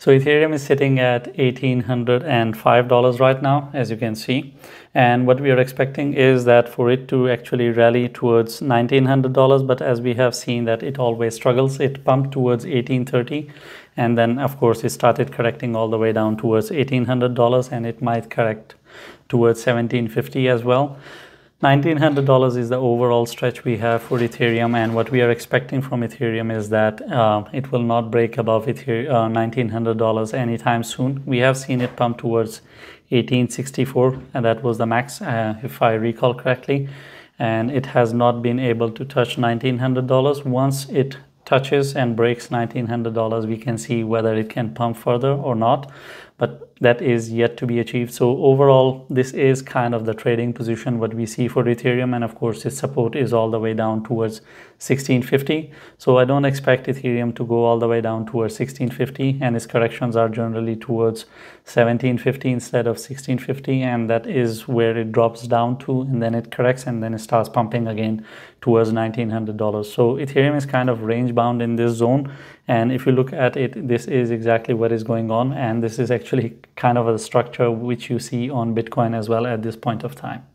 So Ethereum is sitting at $1,805 right now, as you can see. And what we are expecting is that for it to actually rally towards $1,900, but as we have seen that it always struggles, it pumped towards 1830 and then of course it started correcting all the way down towards $1,800 and it might correct towards 1750 as well. $1,900 is the overall stretch we have for Ethereum and what we are expecting from Ethereum is that uh, it will not break above $1,900 uh, anytime soon. We have seen it pump towards 1864 and that was the max uh, if I recall correctly and it has not been able to touch $1,900. Once it touches and breaks $1,900 we can see whether it can pump further or not but that is yet to be achieved. So overall, this is kind of the trading position what we see for Ethereum. And of course, its support is all the way down towards 1650. So I don't expect Ethereum to go all the way down towards 1650 and its corrections are generally towards 1750 instead of 1650. And that is where it drops down to and then it corrects and then it starts pumping again towards $1,900. So Ethereum is kind of range bound in this zone. And if you look at it, this is exactly what is going on. And this is actually kind of a structure which you see on Bitcoin as well at this point of time.